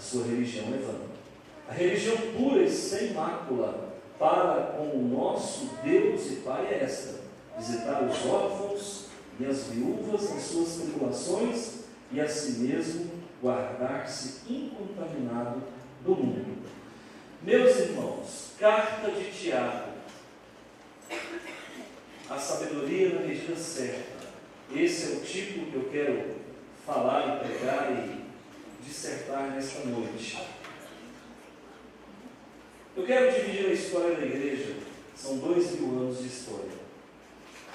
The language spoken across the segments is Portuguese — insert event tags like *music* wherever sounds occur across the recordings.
a sua religião é vã. A religião pura e sem mácula para com o nosso Deus e Pai é esta: visitar os órfãos e as viúvas em suas tribulações e a si mesmo guardar-se incontaminado do mundo. Meus irmãos, carta de Tiago, a sabedoria na medida certa. Esse é o tipo que eu quero falar e pregar e nesta noite. Eu quero dividir a história da igreja, são dois mil anos de história.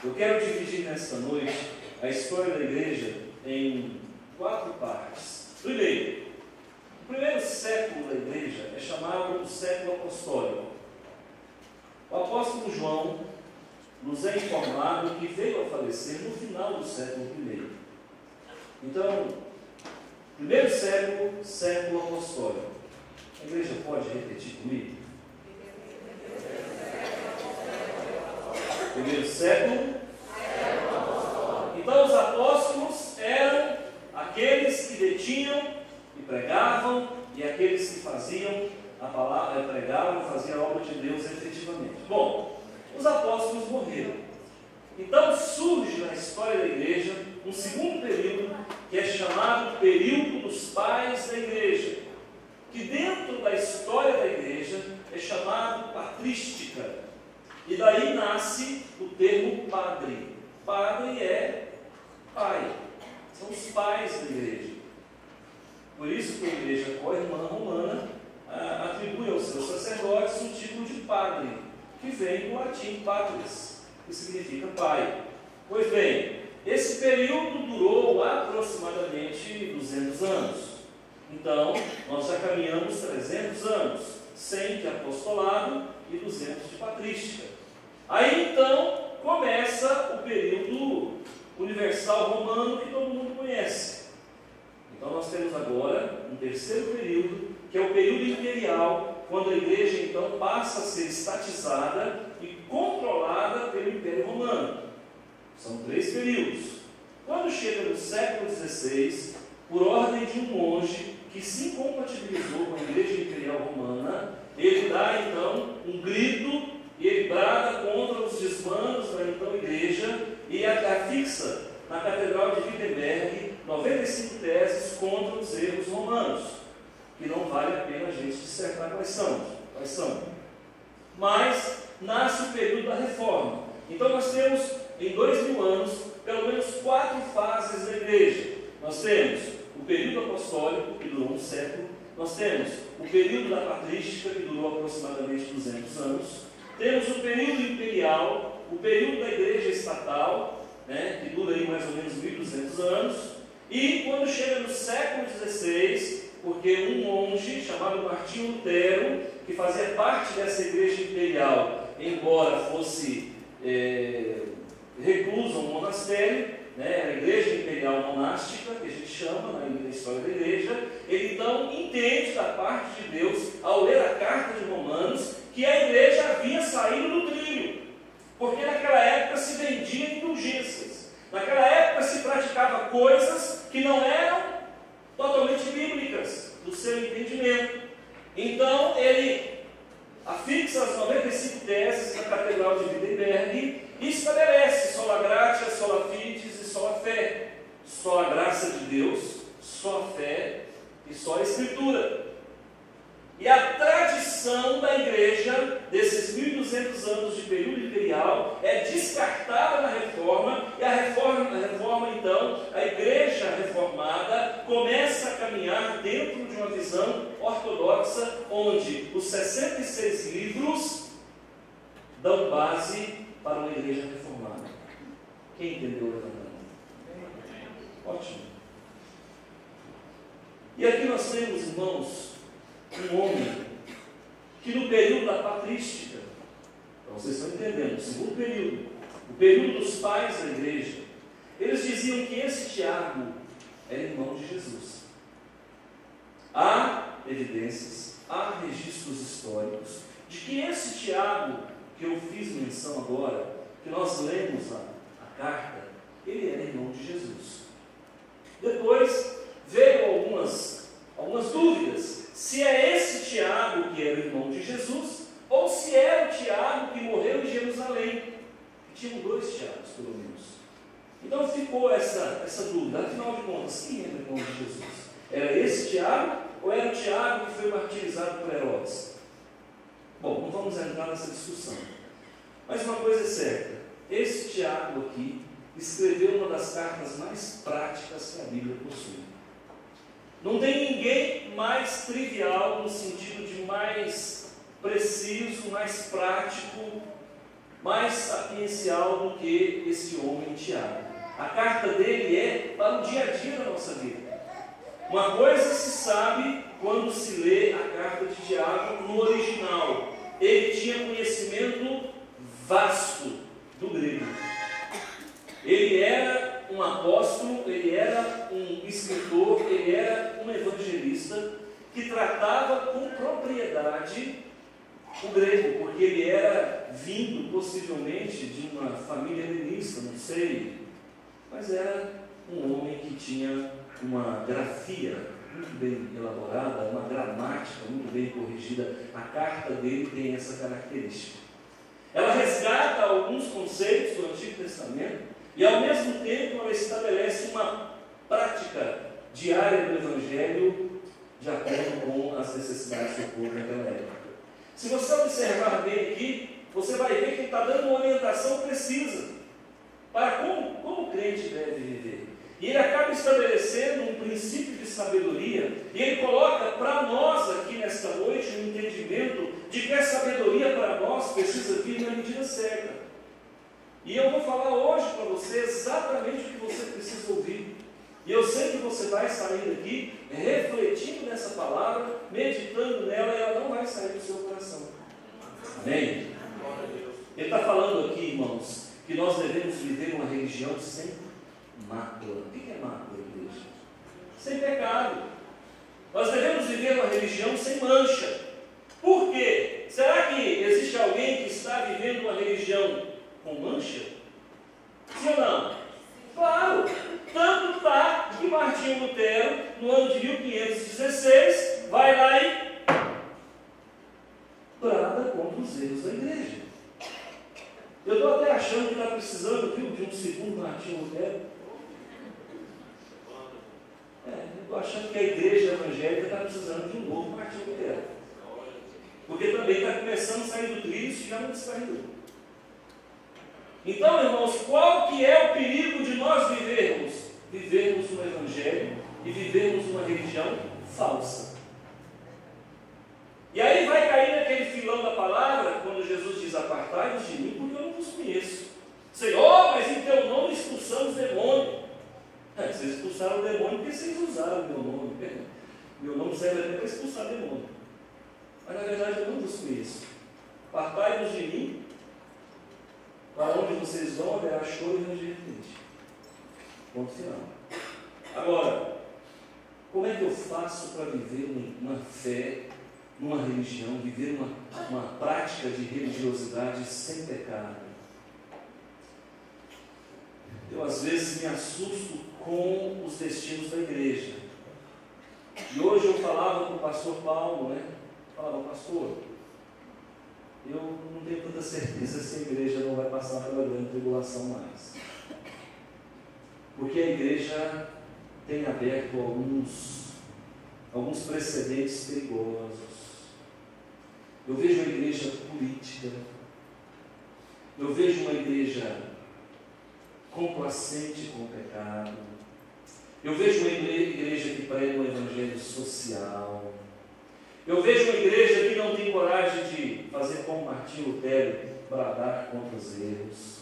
Eu quero dividir nesta noite a história da igreja em quatro partes. Primeiro, o primeiro século da igreja é chamado o século apostólico. O apóstolo João nos é informado que veio a falecer no final do século I. Então, primeiro século, século apostólico. A igreja pode repetir comigo? Primeiro século. Então, os apóstolos eram aqueles que detinham e pregavam, e aqueles que faziam a palavra, pregavam faziam a obra de Deus efetivamente. Bom, os apóstolos morreram. Então surge na história da igreja um segundo período que é chamado período dos pais da igreja, que dentro da história da igreja é chamado patrística. E daí nasce o termo padre. Padre é pai, são os pais da igreja. Por isso que a igreja co-irmã romana ah, atribui aos seus sacerdotes o título de padre, que vem do latim patris, que significa pai. Pois bem, esse período durou aproximadamente 200 anos. Então, nós já caminhamos 300 anos, 100 de apostolado e 200 de patrística. Aí então começa o período universal romano que todo mundo conhece. Então nós temos agora um terceiro período, que é o período imperial, quando a igreja então passa a ser estatizada e controlada pelo Império Romano. São três períodos. Quando chega no século XVI, por ordem de um monge que se incompatibilizou com a igreja imperial romana, ele dá então um grito e ele brada contra os desmandos da então igreja e afixa na Catedral de Wittenberg 95 teses contra os erros romanos, que não vale a pena a gente dissertar quais são. Quais são. Mas nasce o período da reforma. Então nós temos, em dois mil anos, pelo menos quatro fases da igreja. Nós temos o período apostólico, que durou um século, nós temos o período da patrística, que durou aproximadamente 200 anos, temos o período imperial, o período da igreja estatal, né, que dura aí mais ou menos 1.200 anos, e quando chega no século XVI, porque um monge chamado Martinho Lutero, que fazia parte dessa igreja imperial, embora fosse é, recluso a um monastério, né, a igreja imperial monástica, que a gente chama na história da igreja, ele então entende da parte de Deus, ao ler a carta de Romanos, que a igreja havia saído do trilho, porque naquela época se vendia indulgências, naquela época se praticava coisas que não eram totalmente bíblicas do seu entendimento. Então, ele afixa as 95 teses da Catedral de Wittenberg e estabelece sola gratia, sola fides e sola fé. Só a graça de Deus, só a fé e só a Escritura. E a tradição da igreja, desses 1.200 anos de período imperial, é descartada na reforma, e a reforma, a reforma, então, a igreja reformada começa a caminhar dentro de uma visão ortodoxa, onde os 66 livros dão base para uma igreja reformada. Quem entendeu levantando? Ótimo. E aqui nós temos, irmãos, um homem que no período da patrística, então vocês estão entendendo, o segundo período, o período dos pais da igreja, eles diziam que esse Tiago era irmão de Jesus. Há evidências, há registros históricos de que esse Tiago, eu fiz menção agora, que nós lemos a, a carta, ele era irmão de Jesus. Depois veio algumas, algumas dúvidas se é esse Tiago que era irmão de Jesus, ou se era o Tiago que morreu em Jerusalém. Tinham dois Tiagos, pelo menos. Então ficou essa, essa dúvida, afinal de contas, quem era irmão de Jesus? Era esse Tiago ou era o Tiago que foi martirizado por Herodes? Bom, não vamos entrar nessa discussão. Mas uma coisa é certa: esse Tiago aqui escreveu uma das cartas mais práticas que a Bíblia possui. Não tem ninguém mais trivial no sentido de mais preciso, mais prático, mais sapiencial do que esse homem Tiago. A carta dele é para o dia a dia da nossa vida. Uma coisa se sabe quando se lê a carta de Tiago no original. Ele tinha conhecimento vasto do grego. Ele era um apóstolo, ele era um escritor, ele era um evangelista que tratava com propriedade o grego, porque ele era vindo possivelmente de uma família helenista, não sei, mas era um homem que tinha uma grafia muito bem elaborada, uma gramática muito bem corrigida. A carta dele tem essa característica. Ela resgata alguns conceitos do Antigo Testamento e ao mesmo tempo ela estabelece uma prática diária do Evangelho de acordo com as necessidades do povo naquela época. Se você observar bem aqui, você vai ver que está dando uma orientação precisa para como, como o crente deve viver. E ele acaba estabelecendo um princípio de sabedoria, e ele coloca para nós aqui nesta noite um entendimento de que a sabedoria para nós precisa vir na medida certa. E eu vou falar hoje para você exatamente o que você precisa ouvir. E eu sei que você vai sair daqui refletindo nessa palavra, meditando nela, e ela não vai sair do seu coração. Amém? Ele está falando aqui, irmãos, que nós devemos viver uma religião sem mácula. O que é mácula, igreja? Sem pecado. Nós devemos viver uma religião sem mancha. Por quê? Será que existe alguém que está vivendo uma religião com mancha? Sim ou não? Claro! Tanto está que Martinho Lutero, no ano de 1516, vai lá e brada contra os erros da igreja. Eu estou até achando que está precisando, viu, de um segundo Martinho Lutero. É, eu estou achando que a igreja evangélica está precisando de um novo Martinho Lutero. Porque também está começando a sair do trilho e já não saiu. Então, irmãos, qual que é o perigo de nós vivermos? Vivermos no Evangelho e vivemos uma religião falsa. E aí vai cair naquele filão da palavra, quando Jesus diz: Apartai-vos de mim, porque eu não vos conheço. Senhor, mas em teu nome expulsamos demônio. É, vocês expulsaram o demônio porque vocês usaram o meu nome. *laughs* Meu nome serve até para expulsar demônio. Mas na verdade eu não vos conheço. Apartai-vos de mim, para onde vocês vão haverá choro e ranger de Ponto final. Agora, como é que eu faço para viver uma fé, numa religião, viver uma, uma prática de religiosidade sem pecado? Eu às vezes me assusto com os destinos da igreja. E hoje eu falava com o pastor Paulo, né? Falava, pastor, eu não tenho tanta certeza se a igreja não vai passar pela grande tribulação mais. Porque a igreja tem aberto alguns, alguns precedentes perigosos. Eu vejo uma igreja política, eu vejo uma igreja complacente com o pecado, eu vejo uma igreja que prega um evangelho social, eu vejo uma igreja coragem de fazer como Martinho Lutero, bradar contra os erros.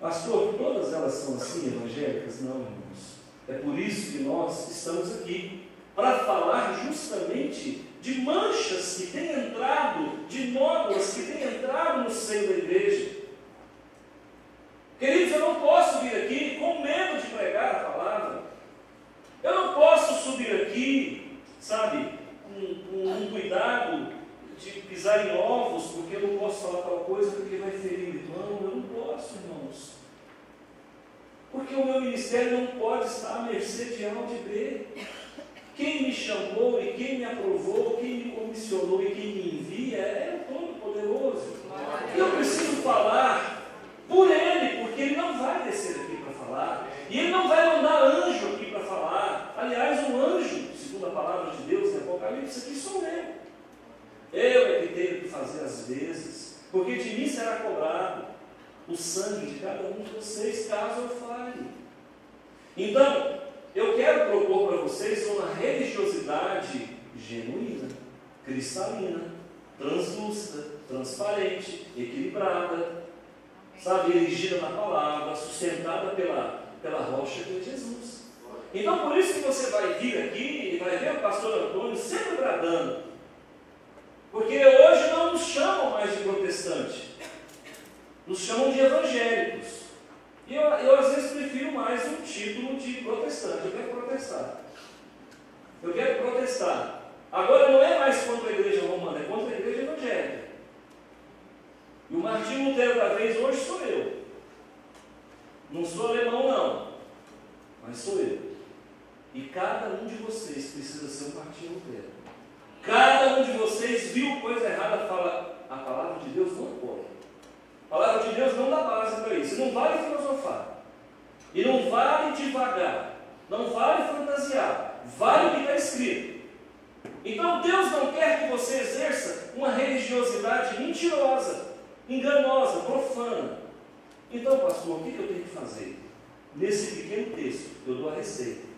Pastor, todas elas são assim evangélicas? Não, irmãos. É por isso que nós estamos aqui, para falar justamente de manchas que têm entrado, de nódoas que têm entrado no seio da igreja. Queridos, eu não posso vir aqui com medo de pregar a palavra. Eu não posso subir aqui, sabe, com um cuidado de pisar em ovos, porque eu não posso falar tal coisa porque vai ferir o irmão. Eu não posso, irmãos. Porque o meu ministério não pode estar à mercê de A ou de B. Quem me chamou e quem me aprovou, quem me comissionou e quem me envia é o Todo-Poderoso. Eu preciso falar por Ele, porque Ele não vai descer aqui para falar. E Ele não vai mandar anjo aqui para falar. Aliás, um anjo, segundo a palavra de Deus em Apocalipse, aqui sou eu. Eu é que tenho que fazer as vezes, porque de mim será cobrado o sangue de cada um de vocês, caso eu fale. Então, eu quero propor para vocês uma religiosidade genuína, cristalina, translúcida, transparente, equilibrada, sabe, erigida na palavra, sustentada pela, pela rocha que é Jesus. Então, por isso que você vai vir aqui e vai ver o pastor Antônio sempre bradando. Porque hoje não nos chamam mais de protestante, nos chamam de evangélicos. E eu, eu às vezes prefiro mais um título de protestante. Eu quero protestar. Eu quero protestar. Agora não é mais contra a igreja romana, é contra a igreja evangélica. E o Martinho Lutero da vez hoje sou eu. Não sou alemão, não. Mas sou eu. E cada um de vocês precisa ser um Martinho Lutero. Cada um de vocês viu coisa errada, fala, a palavra de Deus não pode. A palavra de Deus não dá base para isso. Não vale filosofar. E não vale devagar. Não vale fantasiar. Vale o que está escrito. Então Deus não quer que você exerça uma religiosidade mentirosa enganosa, profana. Então, pastor, o que eu tenho que fazer? Nesse pequeno texto, eu dou a receita.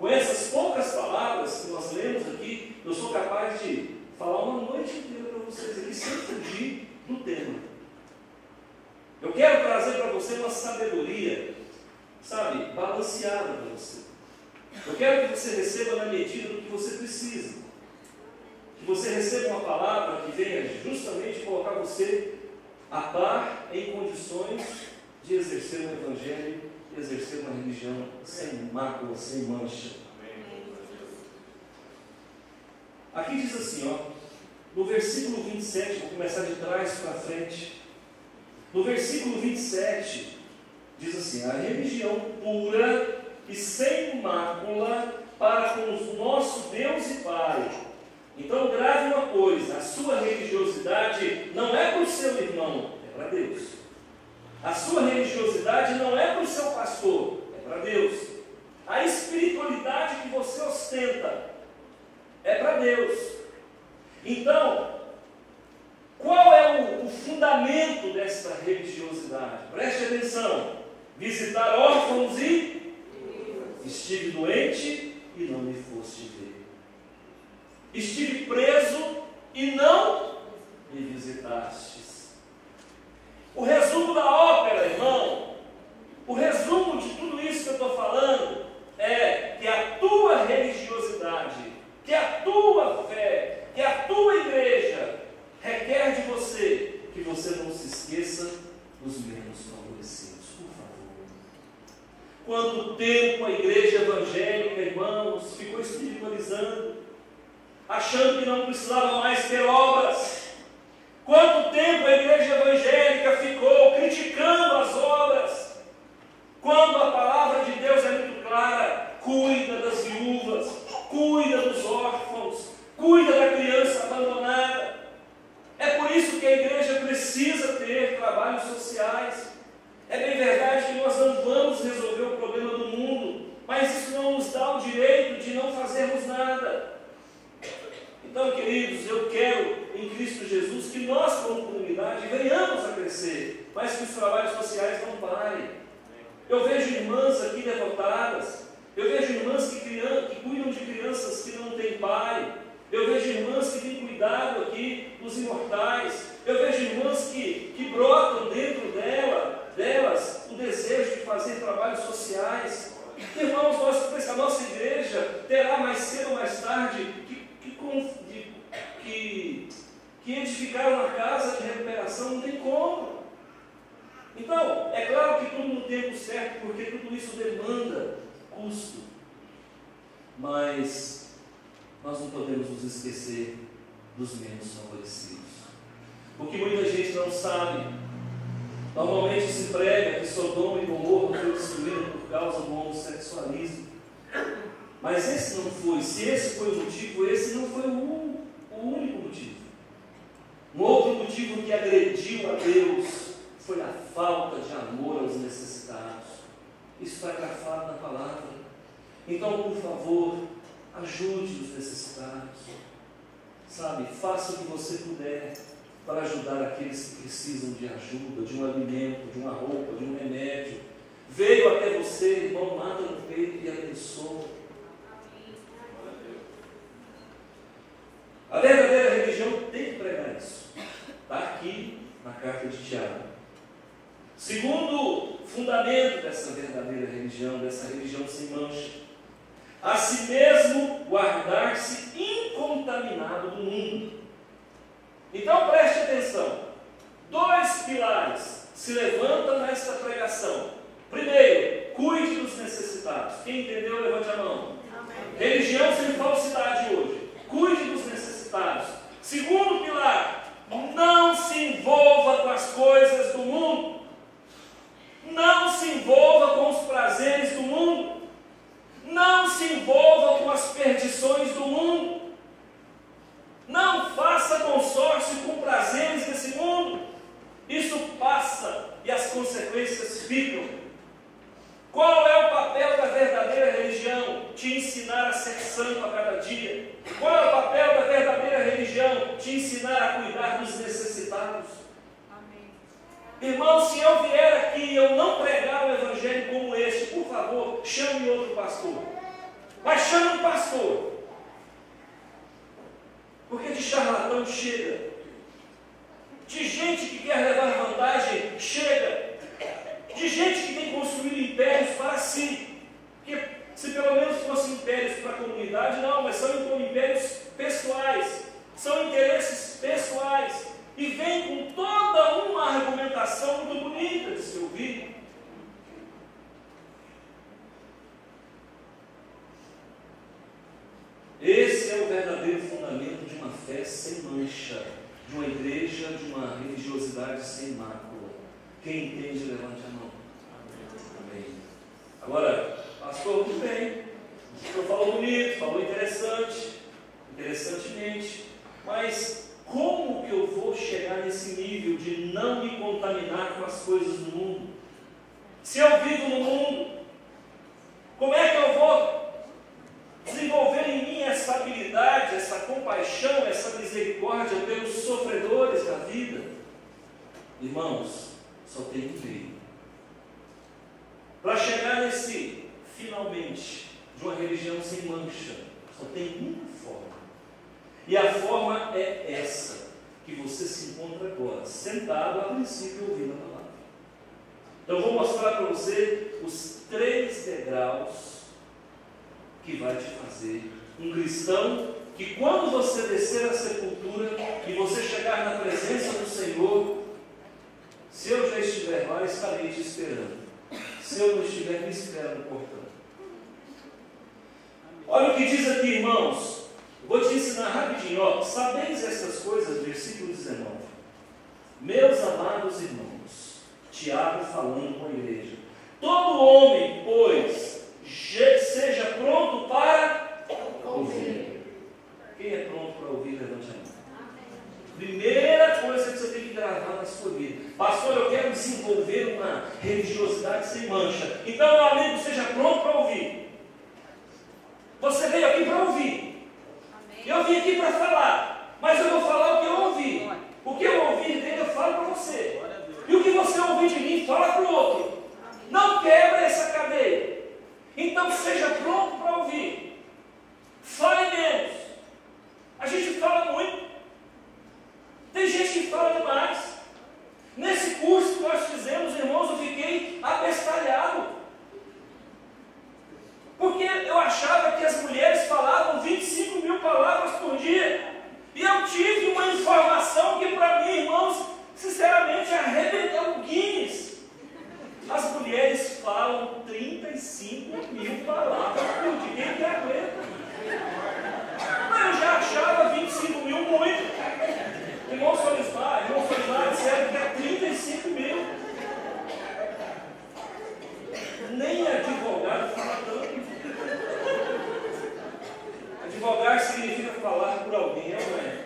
Com essas poucas palavras que nós lemos aqui, eu sou capaz de falar uma noite inteira para vocês aqui, sem fugir do tema. Eu quero trazer para você uma sabedoria, sabe, balanceada para você. Eu quero que você receba na medida do que você precisa que você receba uma palavra que venha justamente colocar você a par em condições de exercer um evangelho, exercer uma religião sem mácula, sem mancha. Aqui diz assim, ó, no versículo 27, vou começar de trás para frente. No versículo 27, diz assim: a religião pura e sem mácula para com o nosso Deus e Pai então grave uma coisa: a sua religiosidade não é para o seu irmão, é para Deus. A sua religiosidade não é para o seu pastor, é para Deus. A espiritualidade que você ostenta é para Deus. Então, qual é o, o fundamento dessa religiosidade? Preste atenção: visitar órfãos e Estive doente e não me foste ver. Estive preso e não me visitastes. O resumo da ópera, irmão, o resumo de tudo isso que eu estou falando é que a tua religiosidade, que a tua fé, que a tua igreja requer de você que você não se esqueça dos menos favorecidos, por favor. Quanto tempo a igreja evangélica, irmãos, ficou espiritualizando, achando que não precisava mais ter obras. Quanto tempo a igreja evangélica ficou criticando as obras, quando a palavra de Deus é muito clara: cuida das viúvas, cuida dos órfãos, cuida da criança abandonada. É por isso que a igreja precisa ter trabalhos sociais. É bem verdade que nós não vamos resolver o problema do mundo, mas isso não nos dá o direito de não fazermos nada. Então, queridos, eu quero em Cristo Jesus que nós, como comunidade, venhamos a crescer, mas que os trabalhos sociais não parem. Eu vejo irmãs aqui devotadas, eu vejo irmãs que, criam, que cuidam de crianças que não têm pai, eu vejo irmãs que têm cuidado aqui dos imortais. Eu vejo irmãs que, que brotam dentro dela, delas o desejo de fazer trabalhos sociais. Irmãos, nós, a nossa igreja terá mais cedo ou mais tarde que, que, que, que edificar uma casa de recuperação, não tem como. Então, é claro que tudo no tempo certo, porque tudo isso demanda custo. Mas nós não podemos nos esquecer dos menos favorecidos. O que muita gente não sabe, normalmente se prega que Sodoma e Gomorra foi destruído por causa do homossexualismo. Mas esse não foi, se esse foi o motivo, esse não foi o, o único motivo. Um outro motivo que agrediu a Deus foi a falta de amor aos necessitados. Isso está grafado na palavra. Então, por favor, Ajude os necessitados. Sabe, faça o que você puder para ajudar aqueles que precisam de ajuda, de um alimento, de uma roupa, de um remédio. Veio até você, irmão, mata no peito e abençoa. A verdadeira religião tem que pregar isso. Está aqui na carta de Tiago. Segundo fundamento dessa verdadeira religião, dessa religião sem mancha, a si mesmo guardar-se incontaminado do mundo. Então preste atenção: dois pilares se levantam nesta pregação. Primeiro, cuide dos necessitados. Quem entendeu, levante a mão. Amém. Religião sem falsidade hoje. Cuide dos necessitados. Segundo pilar, não se envolva com as coisas do mundo. Não se envolva com os prazeres do mundo. Não se envolva com as perdições do mundo. Não faça consórcio com prazeres desse mundo. Isso passa e as consequências ficam. Qual é o papel da verdadeira religião? Te ensinar a ser santo a cada dia. Qual é o papel da verdadeira religião? Te ensinar a cuidar dos necessitados. Irmão, se eu vier aqui e eu não pregar um evangelho como este, por favor, chame outro pastor. Mas chame um pastor. Porque de charlatão chega. De gente que quer levar vantagem, chega. De gente que tem construído impérios para si. Porque se pelo menos fossem impérios para a comunidade, não, mas são impérios pessoais. São interesses pessoais e vem com toda argumentação muito bonita de se ouvir. Esse é o verdadeiro fundamento de uma fé sem mancha, de uma igreja, de uma religiosidade sem mácula. Quem entende, levante a mão. Amém. Agora, pastor, tudo bem. O senhor falou bonito, falou interessante, interessantemente, mas como que eu vou chegar nesse nível de não me contaminar com as coisas do mundo? Se eu vivo no mundo, como é que eu vou desenvolver em mim essa habilidade, essa compaixão, essa misericórdia pelos sofredores da vida? Irmãos, só tem um meio. Para chegar nesse final finalmente de uma religião sem mancha. Só tem forma. E a forma é essa, que você se encontra agora, sentado a princípio ouvindo a palavra. Então eu vou mostrar para você os três degraus que vai te fazer um cristão que quando você descer a sepultura e você chegar na presença do Senhor, se eu já estiver lá, estarei te esperando. Se eu não estiver, me espera no portão. Olha o que diz aqui, irmãos. Vou te ensinar rapidinho. Ó. Sabeis estas coisas, versículo 19. Meus amados irmãos, Tiago falando com a igreja. Todo homem, pois, seja pronto para ouvir. Quem é pronto para ouvir, levante a mão. Primeira coisa que você tem que gravar na sua vida. Pastor, eu quero desenvolver uma religiosidade sem mancha. Então, meu amigo, seja pronto para ouvir. Você veio aqui para ouvir. Eu vim aqui para falar. Mas eu vou falar o que eu ouvi. O que eu ouvi dele, eu falo para você. E o que você ouvir de mim, fala para o outro. Não quebra essa cadeia. Então seja pronto para ouvir. Fale menos. A gente fala muito. Tem gente que fala demais. Nesse curso que nós fizemos, irmãos, eu fiquei abestalhado. Porque eu achava que as mulheres falavam 25 mil palavras por dia. E eu tive uma informação que, para mim, irmãos, sinceramente, arrebentou o Guinness. As mulheres falam 35 mil palavras por dia. Quem que aguenta? Mas eu já achava 25 mil muito. Irmão Solismar, irmão Solismar disseram que é 35 mil. Nem advogado fala tanto. Advogar significa falar por alguém, não é?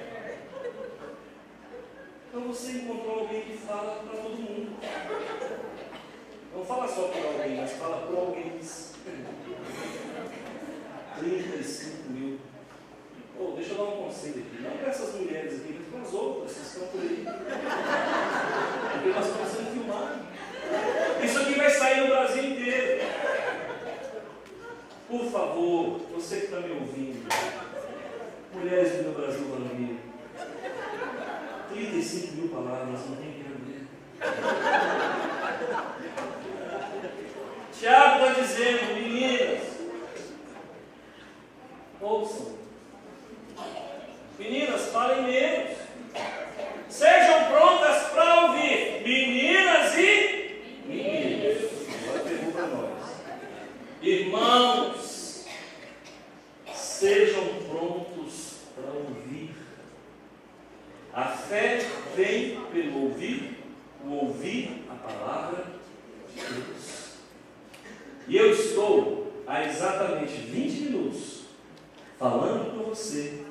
Então você encontrou alguém que fala para todo mundo. Não fala só por alguém, mas fala por alguém. 35 mil. Oh, deixa eu dar um conselho aqui. Não para essas mulheres aqui, mas para as outras que estão por aí. Porque nós estamos sendo filmados. Isso aqui vai sair no Brasil inteiro. Por favor, você que está me ouvindo, mulheres Brasil varonil, 35 mil palavras, não tem que ler. Tiago está dizendo, meninas, ouçam. Meninas, falem menos. Sejam prontas para ouvir. Meninas e meninos. Agora pegou para nós. Irmãos, sejam prontos para ouvir. A fé vem pelo ouvir, o ouvir a palavra de Deus. E eu estou há exatamente 20 minutos falando com você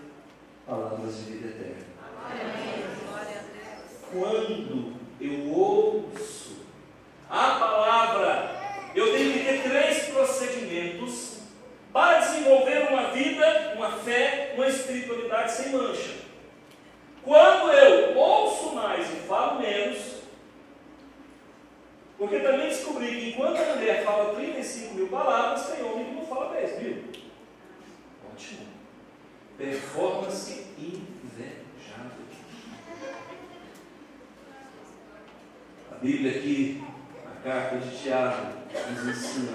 palavras de vida eterna. Quando eu ouço a palavra, eu tenho que ter três procedimentos para desenvolver uma vida, uma fé, uma espiritualidade sem mancha. Quando eu ouço mais e falo menos, porque também descobri que enquanto a mulher fala 35 mil palavras, tem homem que não fala 10 mil. Ótimo. Performance invejável. A Bíblia aqui, a carta de Tiago, nos ensina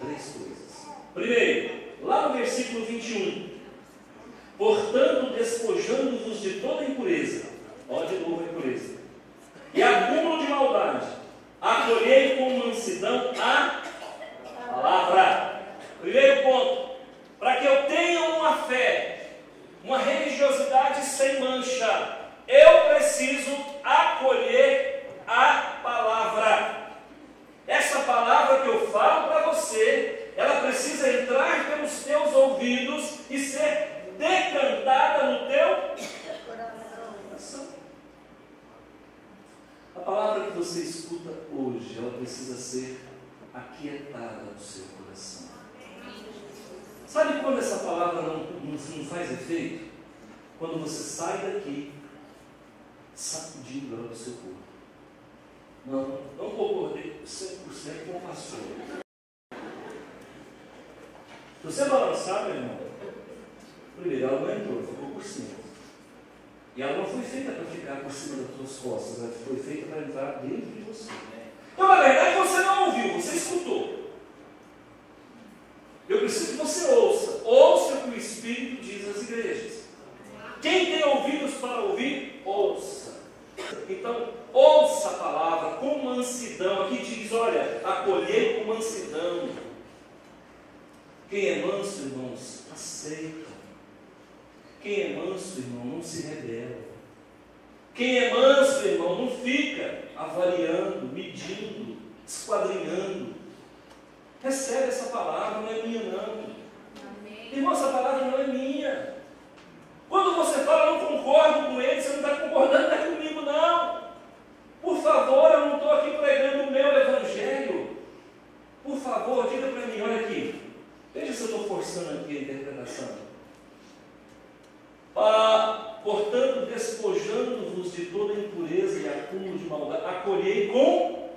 três coisas. Primeiro, lá no versículo 21. Portanto, despojando-vos de toda impureza, ó de novo a impureza, e acúmulo de maldade, acolhei com mansidão a palavra. Primeiro ponto, para que eu tenha uma fé, uma religiosidade mancha, eu preciso acolher a palavra. Essa palavra que eu falo para você, ela precisa entrar pelos teus ouvidos e ser decantada no teu coração. A palavra que você escuta hoje, ela precisa ser aquietada no seu coração. Sabe quando essa palavra não, não, não faz efeito? Quando você sai daqui sacudindo ela do seu corpo. Não, não concordei 100% com o pastor. Se você balançar, meu irmão, primeiro ela não entrou, ficou por cima. E ela não foi feita para ficar por cima das suas costas, ela foi feita para entrar dentro de você. Então, na verdade, você não ouviu, você escutou. Eu preciso que você ouça. Ouça o que o Espírito diz às igrejas. Quem tem ouvidos para ouvir, ouça. Então, ouça a palavra com mansidão. Aqui diz: olha, acolhei com mansidão. Quem é manso, irmãos, aceita. Quem é manso, irmão, não se rebela. Quem é manso, irmão, não fica avaliando, medindo, esquadrinhando. Recebe essa palavra, não é minha, não. Amém. Irmão, essa palavra não é minha. Quando você fala, não concordo com ele, você não está concordando é comigo, não. Por favor, eu não estou aqui pregando o meu evangelho. Por favor, diga para mim, olha aqui. Veja se eu estou forçando aqui a interpretação. Ah, portanto, despojando-vos de toda impureza e acúmulo de maldade, acolhei com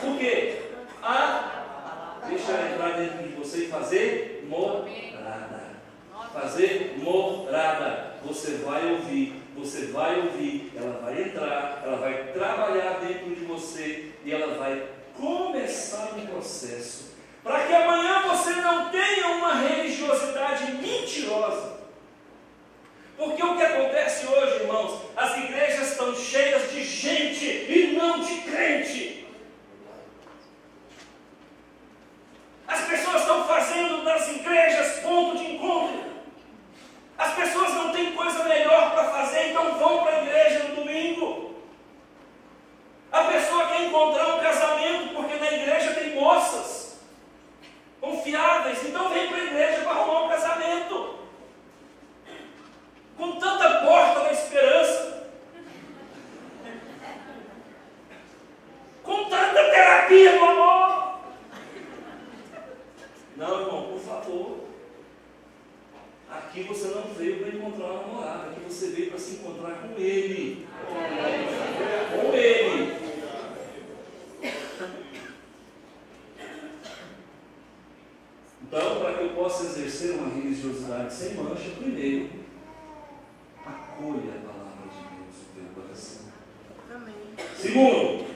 Por quê? A deixa entrar dentro de você e fazer morada. Fazer morada. Você vai ouvir, você vai ouvir, ela vai entrar, ela vai trabalhar dentro de você e ela vai começar um processo para que amanhã você não tenha uma religiosidade mentirosa porque o que acontece hoje, irmãos, as igrejas estão cheias de gente e não de crente. As pessoas estão fazendo das igrejas ponto de encontro. As pessoas não têm coisa melhor para fazer, então vão para a igreja no domingo. A pessoa quer encontrar um casamento porque na igreja tem moças confiáveis, então vem para a igreja para arrumar um casamento com tanta porta da esperança, com tanta terapia do amor. Não, irmão, por favor. Aqui você não veio para encontrar uma namorada, aqui você veio para se encontrar com ele. Com ele. Então, para que eu possa exercer uma religiosidade sem primeiro acolha a palavra de Deus no teu coração. Amém. Segundo,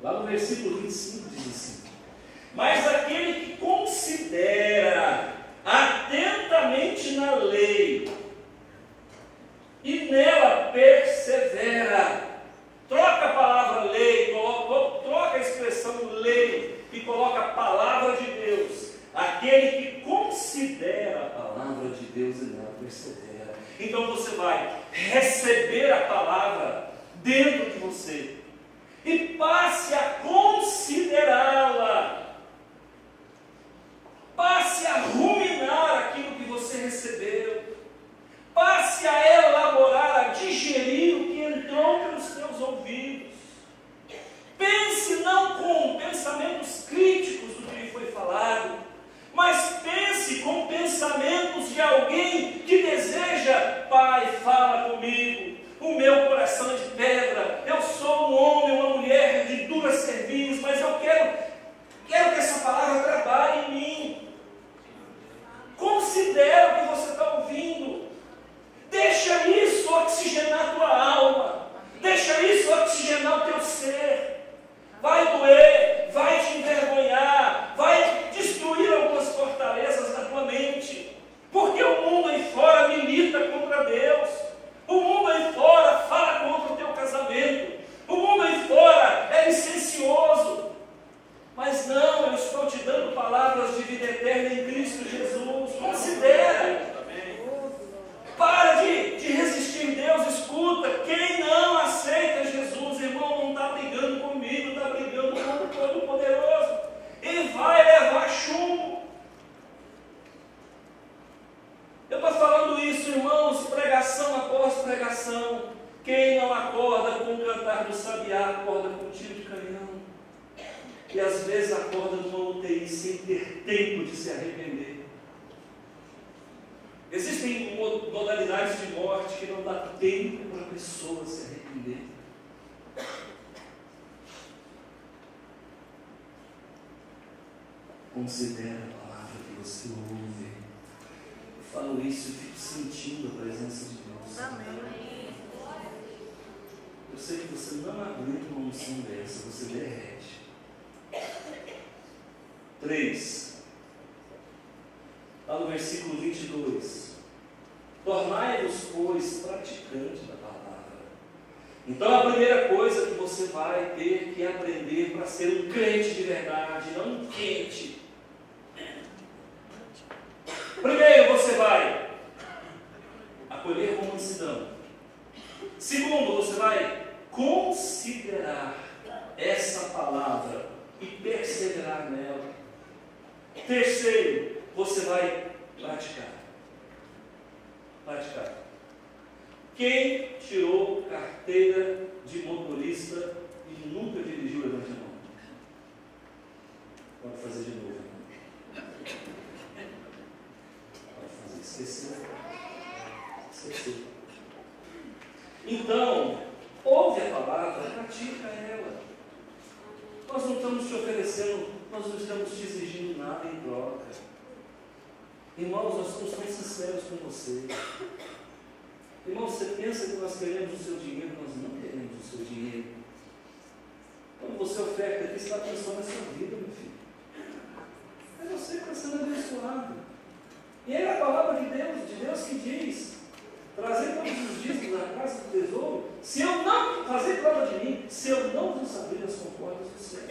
lá no versículo 25 diz assim: Mas aquele sei que você não aguenta uma unção dessa, você derrete. Três. Lá no versículo 22. Tornai-vos, pois, praticantes da palavra. Então a primeira coisa que você vai ter que aprender para ser um crente de verdade, não um quente. Primeiro você vai acolher com mansidão. Segundo, você vai considerar essa palavra e perseverar nela. Terceiro, você vai praticar. Praticar. Quem tirou carteira de motorista e nunca dirigiu, levante a mão. Pode fazer de novo. Pode fazer. Esqueceu. Esqueceu. Então, ouve a palavra, pratica ela. Nós não estamos te oferecendo, nós não estamos te exigindo nada em troca. Irmãos, nós somos tão sinceros com você. Irmão, você pensa que nós queremos o seu dinheiro, nós não queremos o seu dinheiro. Quando você oferta aqui, está pensando na sua vida, meu filho. É você que está sendo abençoado. E é a palavra de Deus, de Deus que diz, trazer todos os dias na casa do tesouro, se eu não fazer prova de mim, se eu não vos abrir as comportas do céu.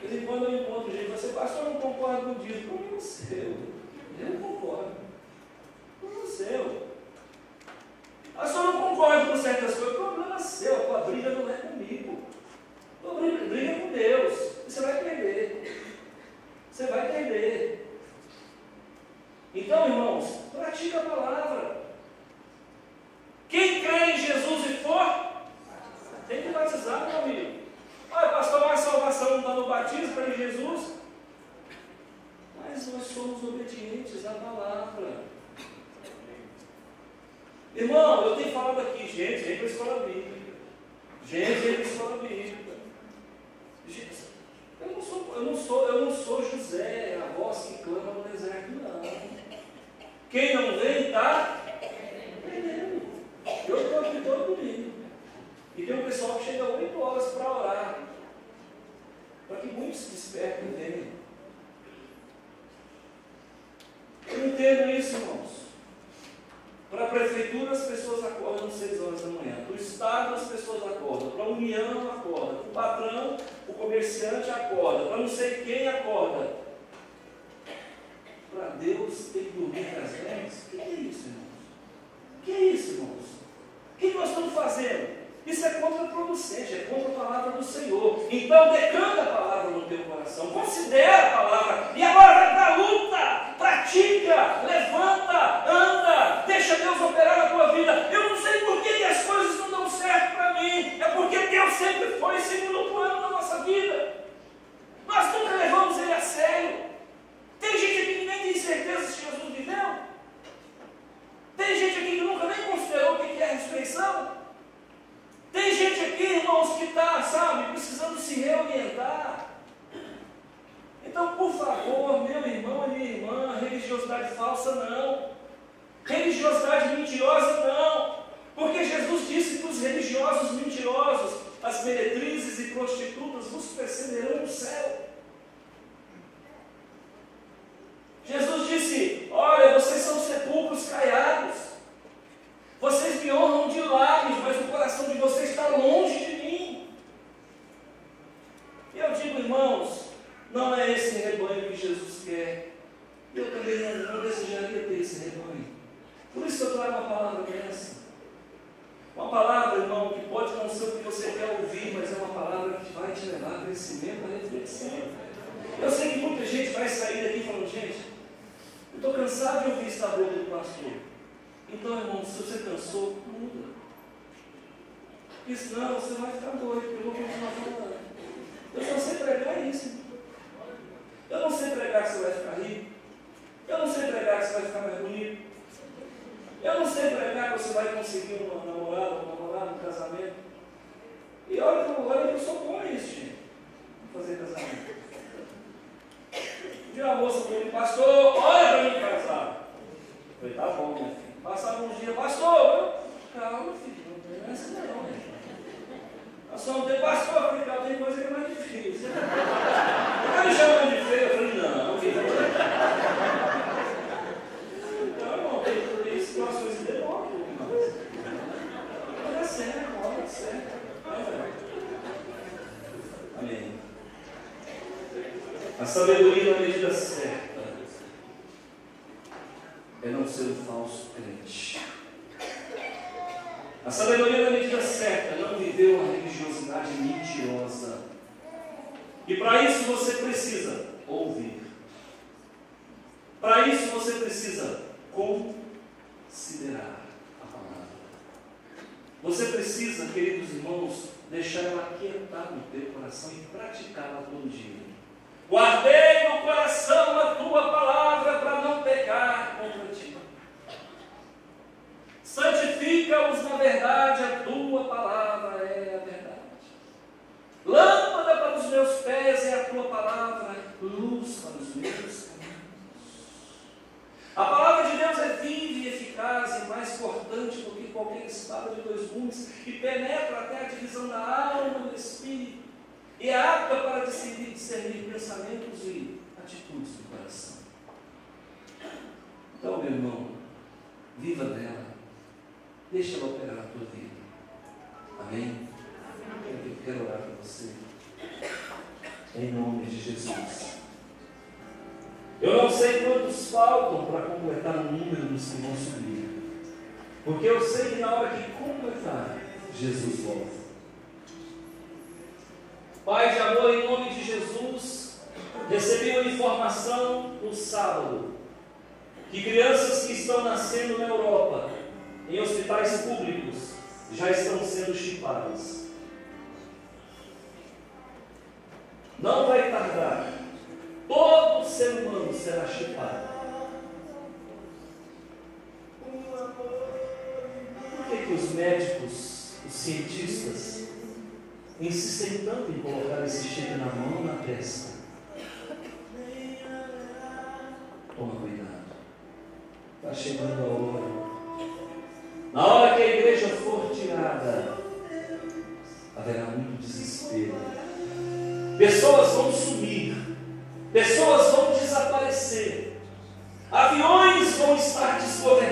De vez em quando eu encontro gente, você, pastor, eu não concordo com o dízimo. Problema seu. Eu concordo. Problema seu. Pastor, eu não concordo com certas coisas. Problema seu. A briga não é comigo. Briga, briga é com Deus. Você vai perder. Você vai perder. Então, irmãos, pratica a palavra. Quem crê em Jesus e for, tem que batizar, meu amigo. Olha, pastor, mais salvação não dá no batismo para Jesus. Mas nós somos obedientes à palavra. Irmão, eu tenho falado aqui, gente, vem para a escola bíblica. Gente, vem para a escola bíblica. Eu não sou, eu não sou, eu não sou José, a voz que clama no deserto, não. Quem não vem está perdendo. Eu estou aqui todo domingo. E tem um pessoal que chega 8 horas para orar. Para que muitos despertem. Eu entendo isso, irmãos. Para a prefeitura as pessoas acordam às 6 horas da manhã. Para o Estado as pessoas acordam. Para a União acorda. Para o patrão, o comerciante acorda. Para não sei quem acorda. Para Deus tem que dormir com as velhas? O que é isso, irmãos? O que é isso, irmãos? O que nós estamos fazendo? Isso é contraproducente, é contra a palavra do Senhor. Então decanta a palavra no teu coração, considera a palavra, e agora vai para a luta, pratica, levanta, anda, deixa Deus operar na tua vida. Eu não sei por que as coisas não dão certo para mim, é porque Deus sempre foi segundo plano na nossa vida. Nós nunca levamos Ele a sério. Tem gente aqui que nem tem certeza se Jesus viveu. Tem gente aqui que nunca nem considerou o que é a ressurreição. Tem gente aqui, irmãos, que está, sabe, precisando se reorientar. Então, por favor, meu irmão e minha irmã, religiosidade falsa não. Religiosidade mentirosa não. Porque Jesus disse que os religiosos mentirosos, as meretrizes e prostitutas, vos precederão no céu. Jesus disse: Olha, vocês são sepulcros caiados. Vocês me honram de lábios, mas o coração de vocês está longe de mim. E eu digo, irmãos, não é esse rebanho que Jesus quer. Eu também não, não desejaria ter esse rebanho. Por isso eu trago uma palavra dessa. Uma palavra, irmão, que pode não ser o que você quer ouvir, mas é uma palavra que vai te levar a crescimento, a reflexão. Eu sei que muita gente vai sair daqui falando, gente, eu estou cansado de ouvir essa boca do pastor. Então, irmão, se você cansou, muda. Porque senão você vai ficar doido, porque eu vou continuar falando. Eu só sei pregar isso. Eu não sei pregar que você vai ficar rico. Eu não sei pregar que você vai ficar mais bonito. Eu não sei pregar que você vai conseguir uma namorada, um namorado, um casamento. E olha que eu, olha que eu sou bom nisso, gente. Fazer casamento. viu a moça com ele, pastor, olha para mim casar. Eu falei, tá bom, minha filha. Passava uns dias, pastor, calma, filho, não tem essa não, né? Passou um tempo, pastor, eu falei, calma, tem coisa que é mais difícil. O cara me chamando de feio, eu falei, não, filho. Então, irmão, tem, situações que demoram um pouco mais. Mas dá certo, pode dar certo. Amém. A sabedoria na medida certa é não ser um falso crente. A sabedoria na medida certa é não viver uma religiosidade mentirosa. E para isso você precisa ouvir. Para isso você precisa considerar a palavra. Você precisa, queridos irmãos, deixar ela aquietar no teu coração e praticá-la todo dia. Guardei no coração a tua palavra para não pecar contra ti. Santifica-os na verdade, a tua palavra é a verdade. Lâmpada para os meus pés é a tua palavra, luz para os meus caminhos. A palavra de Deus é viva e eficaz e mais cortante qualquer espada de dois gumes e penetra até a divisão da alma e do espírito e é apta para discernir, discernir pensamentos e atitudes do coração. Então, meu irmão, viva dela, deixa ela operar na tua vida. Amém? Eu quero orar por você. Em nome de Jesus. Eu não sei quantos faltam para completar o número dos que vão subir. Porque eu sei que na hora que completar, Jesus volta. Pai de amor, em nome de Jesus, recebi uma informação no sábado que crianças que estão nascendo na Europa, em hospitais públicos, já estão sendo chipadas. Não vai tardar. Todo ser humano será chipado. Que, que os médicos, os cientistas, insistem tanto em colocar esse chip na mão na testa. Toma cuidado. Está chegando a hora. Na hora que a igreja for tirada, haverá muito desespero. Pessoas vão sumir. Pessoas vão desaparecer. Aviões vão estar desgovernados.